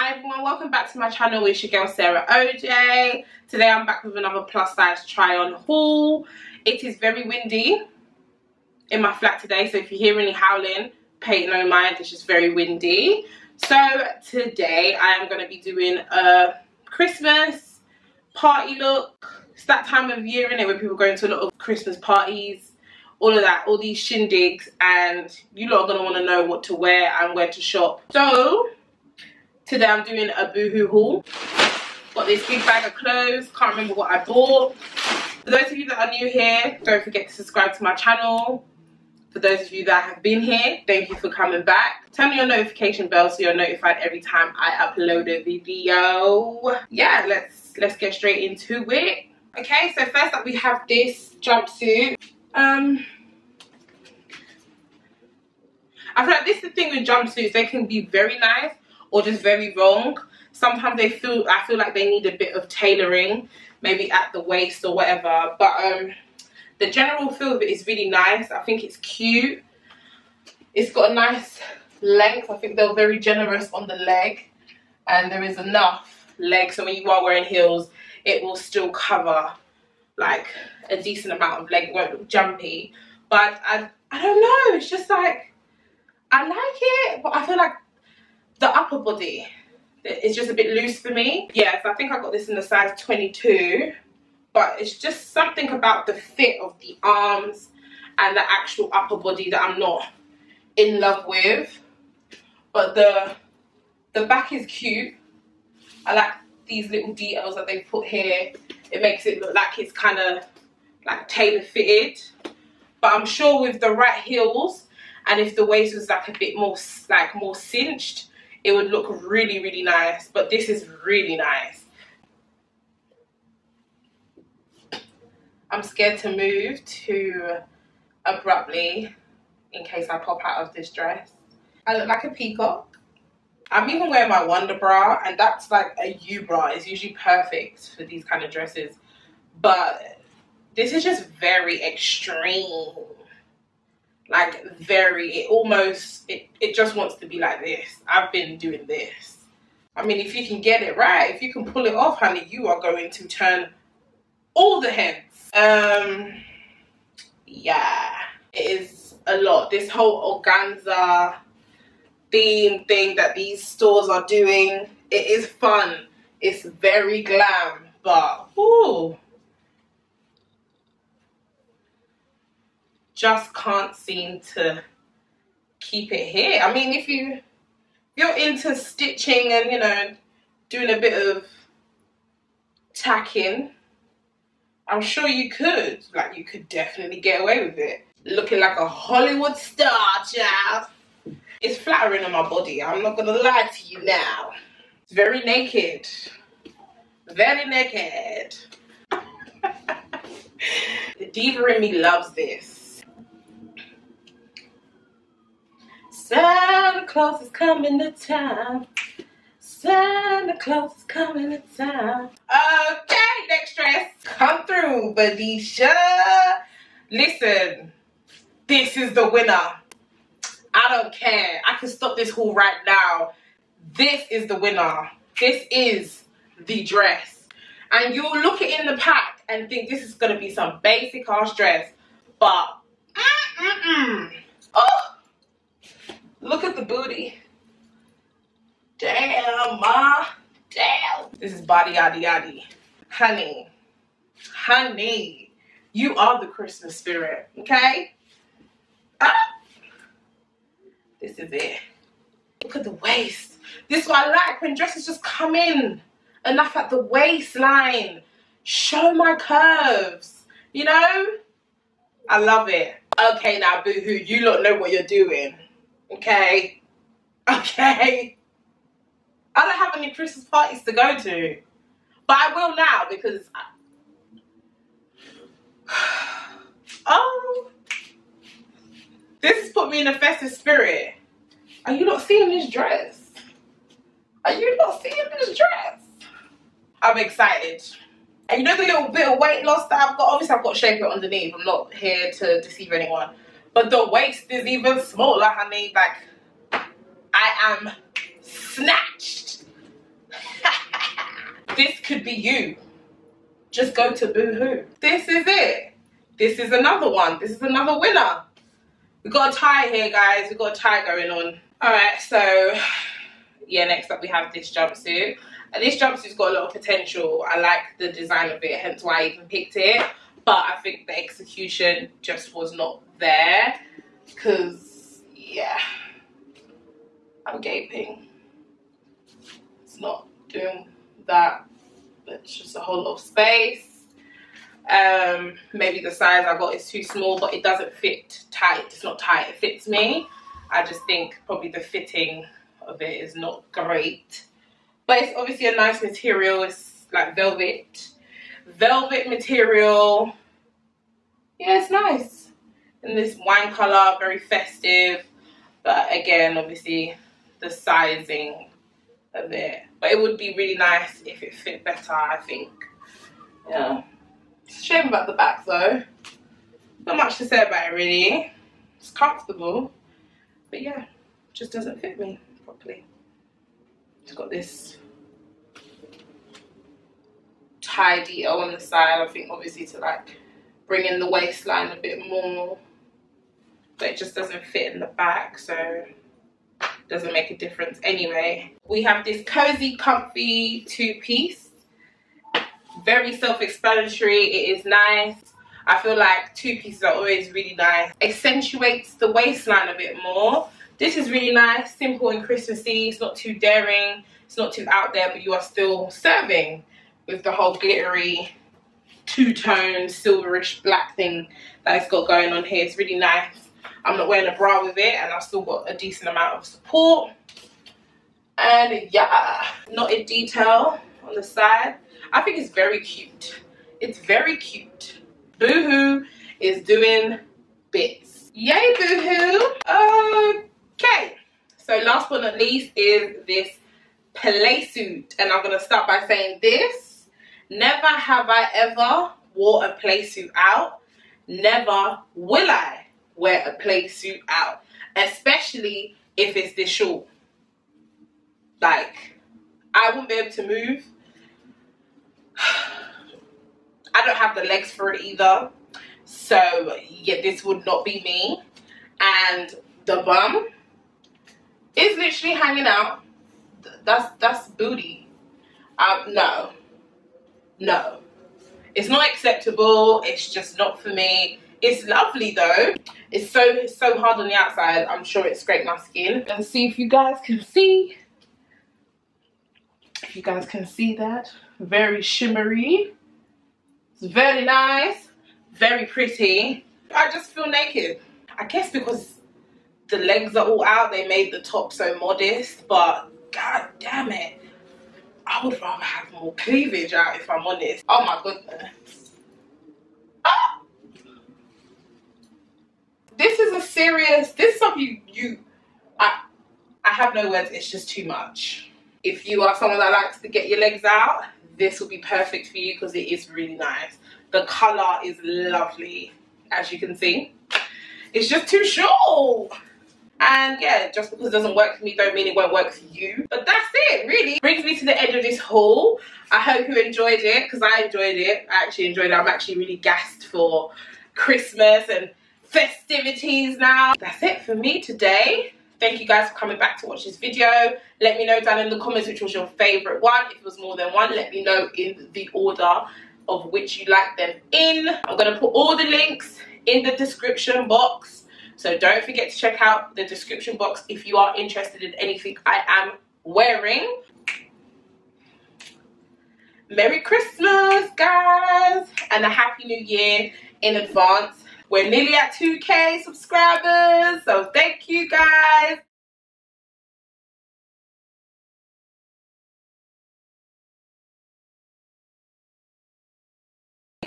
Hi everyone, welcome back to my channel. It's your girl Sarah Ojay. Today I'm back with another plus size try on haul. It is very windy in my flat today, so if you hear any howling, pay no mind, it's just very windy. So today I am going to be doing a Christmas party look. It's that time of year in it where people go into a lot of Christmas parties, all of that, all these shindigs, and you lot are going to want to know what to wear and where to shop. So Today I'm doing a boohoo haul. Got this big bag of clothes. Can't remember what I bought. For those of you that are new here, don't forget to subscribe to my channel. For those of you that have been here, thank you for coming back. Turn on your notification bell so you're notified every time I upload a video. Yeah, let's let's get straight into it. Okay, so first up we have this jumpsuit. Um, I feel like this is the thing with jumpsuits, they can be very nice or just very wrong. Sometimes they feel I feel like they need a bit of tailoring, maybe at the waist or whatever. But um, the general feel of it is really nice. I think it's cute. It's got a nice length. I think they're very generous on the leg, and there is enough leg so when you are wearing heels, it will still cover like a decent amount of leg. It won't look jumpy. But I I don't know. It's just like I like it, but I feel like the upper body is just a bit loose for me. Yes, I think I got this in the size 22, but it's just something about the fit of the arms and the actual upper body that I'm not in love with. But the the back is cute. I like these little details that they put here. It makes it look like it's kind of like tailor fitted. But I'm sure with the right heels and if the waist was like a bit more like more cinched, it would look really, really nice. But this is really nice. I'm scared to move too abruptly in case I pop out of this dress. I look like a peacock. I'm even wearing my Wonder bra and that's like a U bra. It's usually perfect for these kind of dresses. But this is just very extreme like very it almost it, it just wants to be like this. I've been doing this. I mean if you can get it right if you can pull it off honey you are going to turn all the heads. Um yeah it is a lot. This whole organza theme thing that these stores are doing it is fun. It's very glam but ooh just can't seem to keep it here. I mean, if you you're into stitching and you know doing a bit of tacking, I'm sure you could. Like you could definitely get away with it. Looking like a Hollywood star, child. It's flattering on my body. I'm not gonna lie to you now. It's very naked. Very naked. the diva in me loves this. Santa Claus is coming to town. Santa Claus is coming to town. Okay, next dress. Come through, Badisha. Listen, this is the winner. I don't care. I can stop this haul right now. This is the winner. This is the dress. And you'll look it in the pack and think this is going to be some basic ass dress. But, mm-mm-mm. Oh! Look at the booty. Damn, ma. Damn. This is body yaddy yaddy. Honey. Honey. You are the Christmas spirit, okay? Ah. This is it. Look at the waist. This is what I like when dresses just come in enough at the waistline. Show my curves. You know? I love it. Okay, now, boohoo, you lot know what you're doing. Okay. Okay. I don't have any Christmas parties to go to. But I will now because... I... oh. This has put me in a festive spirit. Are you not seeing this dress? Are you not seeing this dress? I'm excited. And you know the little bit of weight loss that I've got? Obviously I've got shape underneath. I'm not here to deceive anyone. But the waist is even smaller, honey. Like, I am snatched. this could be you. Just go to Boohoo. This is it. This is another one. This is another winner. We got a tie here, guys. We got a tie going on. All right, so yeah, next up we have this jumpsuit. And this jumpsuit's got a lot of potential. I like the design of it, hence why I even picked it. But I think the execution just was not there. Because, yeah, I'm gaping. It's not doing that. It's just a whole lot of space. Um, maybe the size I got is too small, but it doesn't fit tight. It's not tight, it fits me. I just think probably the fitting of it is not great. But it's obviously a nice material. It's like velvet. Velvet material. Yeah, it's nice. In this wine colour, very festive. But again, obviously the sizing of it. But it would be really nice if it fit better, I think. Yeah. Shame about the back though. Not much to say about it really. It's comfortable. But yeah, just doesn't fit me properly. It's got this tie detail on the side. I think obviously to like bring in the waistline a bit more. But it just doesn't fit in the back, so doesn't make a difference anyway. We have this cozy, comfy two-piece. Very self-explanatory. It is nice. I feel like two pieces are always really nice. Accentuates the waistline a bit more. This is really nice, simple and Christmassy. It's not too daring. It's not too out there, but you are still serving with the whole glittery two-tone silverish black thing that it's got going on here. It's really nice. I'm not wearing a bra with it and I've still got a decent amount of support. And yeah, knotted detail on the side. I think it's very cute. It's very cute. Boohoo is doing bits. Yay, Boohoo! Okay, so last but not least is this play suit. And I'm going to start by saying this. Never have I ever wore a play suit out. Never will I wear a play suit out. Especially if it's this short. Like, I won't be able to move I don't have the legs for it either. So yeah, this would not be me. And the bum is literally hanging out. That's that's booty. Um, no, no, it's not acceptable. It's just not for me. It's lovely though. It's so so hard on the outside. I'm sure it scraped my skin. And see if you guys can see. If you guys can see that, very shimmery. It's very nice, very pretty. I just feel naked. I guess because the legs are all out, they made the top so modest, but god damn it. I would rather have more cleavage out if I'm honest. Oh my goodness. Ah! This is a serious, this is something you, you I, I have no words, it's just too much. If you are someone that likes to get your legs out, this will be perfect for you because it is really nice. The color is lovely, as you can see. It's just too short. And yeah, just because it doesn't work for me don't mean it won't work for you. But that's it, really. Brings me to the end of this haul. I hope you enjoyed it because I enjoyed it. I actually enjoyed it. I'm actually really gassed for Christmas and festivities now. That's it for me today. Thank you guys for coming back to watch this video. Let me know down in the comments which was your favourite one. If it was more than one, let me know in the order of which you like them in. I'm going to put all the links in the description box. So don't forget to check out the description box if you are interested in anything I am wearing. Merry Christmas, guys, and a Happy New Year in advance. We're nearly at 2k subscribers, so thank you guys.